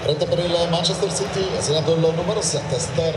Frente per il Manchester City, ha segnato il numero 7, Sterling.